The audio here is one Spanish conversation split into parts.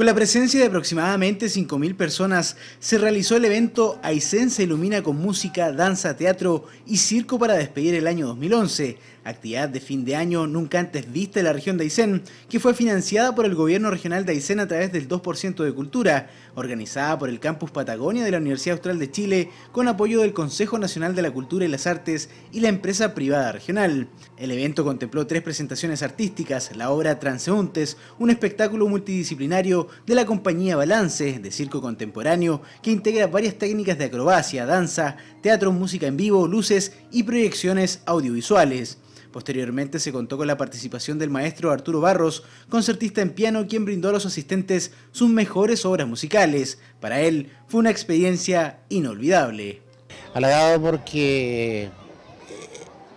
Con la presencia de aproximadamente 5.000 personas, se realizó el evento Aysén se ilumina con música, danza, teatro y circo para despedir el año 2011, actividad de fin de año nunca antes vista en la región de Aysén, que fue financiada por el gobierno regional de Aysén a través del 2% de Cultura, organizada por el Campus Patagonia de la Universidad Austral de Chile, con apoyo del Consejo Nacional de la Cultura y las Artes y la empresa privada regional. El evento contempló tres presentaciones artísticas, la obra Transeúntes, un espectáculo multidisciplinario de la compañía Balance, de circo contemporáneo, que integra varias técnicas de acrobacia, danza, teatro, música en vivo, luces y proyecciones audiovisuales. Posteriormente se contó con la participación del maestro Arturo Barros, concertista en piano, quien brindó a los asistentes sus mejores obras musicales. Para él fue una experiencia inolvidable. Halagado porque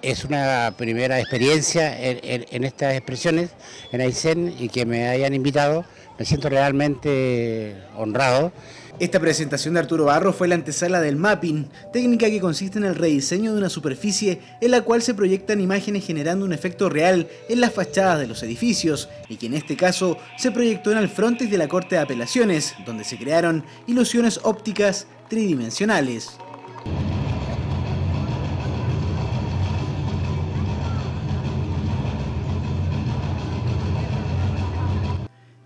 es una primera experiencia en, estas expresiones en Aysén y que me hayan invitado. Me siento realmente honrado. Esta presentación de Arturo Barro fue la antesala del mapping, técnica que consiste en el rediseño de una superficie en la cual se proyectan imágenes generando un efecto real en las fachadas de los edificios y que en este caso se proyectó en el frontis de la Corte de Apelaciones, donde se crearon ilusiones ópticas tridimensionales.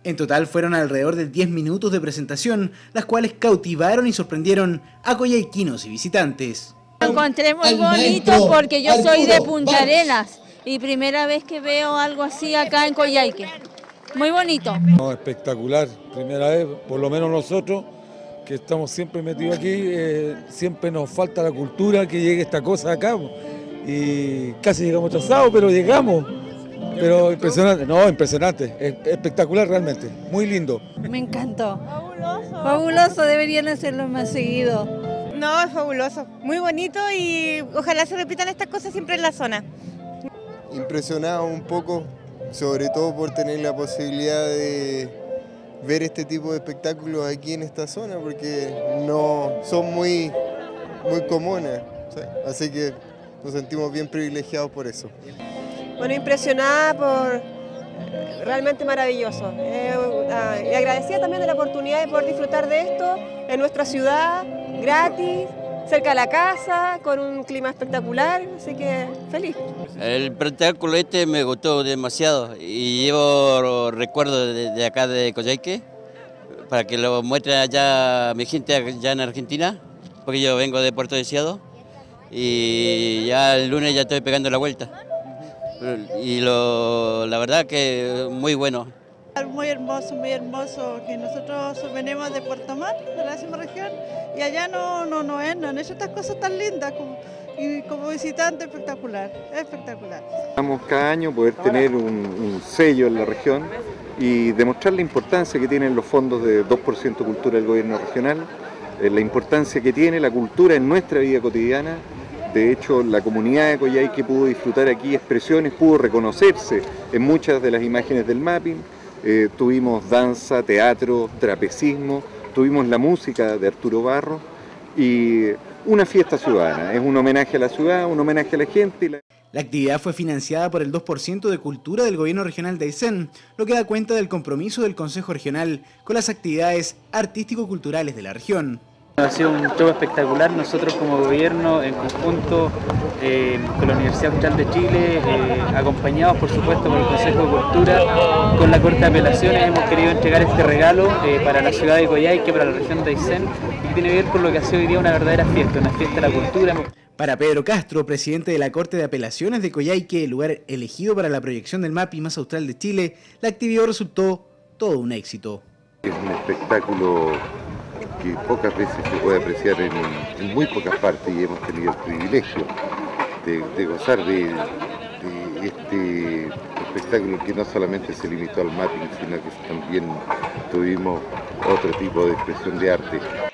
En total fueron alrededor de 10 minutos de presentación, las cuales cautivaron y sorprendieron a coyhaiquinos y visitantes. Lo encontré muy bonito porque yo soy de Punta Arenas y primera vez que veo algo así acá en Coyhaique. Muy bonito. espectacular, primera vez, por lo menos nosotros que estamos siempre metidos aquí, eh, siempre nos falta la cultura que llegue esta cosa acá. Y casi llegamos atrasados, pero llegamos. Pero impresionante, no, impresionante, espectacular realmente, muy lindo. Me encantó. Fabuloso. Fabuloso, deberían hacerlo más seguido. No, es fabuloso, muy bonito y ojalá se repitan estas cosas siempre en la zona. Impresionado un poco, sobre todo por tener la posibilidad de ver este tipo de espectáculos aquí en esta zona, porque no son muy, muy comunes, así que nos sentimos bien privilegiados por eso. Bueno, impresionada por realmente maravilloso. Eh, ah, y agradecida también de la oportunidad de poder disfrutar de esto en nuestra ciudad, gratis, cerca de la casa, con un clima espectacular, así que feliz. El espectáculo este me gustó demasiado y llevo recuerdos de, acá de Coyhaique para que lo muestre allá mi gente allá en Argentina, porque yo vengo de Puerto Deseado y ya el lunes ya estoy pegando la vuelta y lo, la verdad que muy bueno. Muy hermoso, muy hermoso, que nosotros venimos de Puerto Mar, de la décima región, y allá no, no, no, es, no han hecho estas cosas tan lindas, como, y como visitante espectacular, espectacular. Vamos cada año poder tener un, sello en la región y demostrar la importancia que tienen los fondos de 2% cultura del gobierno regional, eh, la importancia que tiene la cultura en nuestra vida cotidiana de hecho, la comunidad de Coyhaique pudo disfrutar aquí expresiones, pudo reconocerse en muchas de las imágenes del mapping. Eh, tuvimos danza, teatro, trapecismo, tuvimos la música de Arturo Barro y una fiesta ciudadana. Es un homenaje a la ciudad, un homenaje a la gente. La actividad fue financiada por el 2% de cultura del gobierno regional de Aysén, lo que da cuenta del compromiso del Consejo Regional con las actividades artístico-culturales de la región. Ha sido un show espectacular. Nosotros como gobierno, en conjunto eh, con la Universidad Austral de Chile, eh, acompañados por supuesto por el Consejo de Cultura, con la Corte de Apelaciones, hemos querido entregar este regalo eh, para la ciudad de Coyhaique, para la región de Aysén, y tiene que ver con lo que ha sido hoy día una verdadera fiesta, una fiesta de la cultura. Para Pedro Castro, presidente de la Corte de Apelaciones de Coyhaique, lugar elegido para la proyección del MAPI más austral de Chile, la actividad resultó todo un éxito. Es un espectáculo que pocas veces se puede apreciar en, muy pocas partes y hemos tenido el privilegio de, gozar de, este espectáculo que no solamente se limitó al mapping, sino que también tuvimos otro tipo de expresión de arte.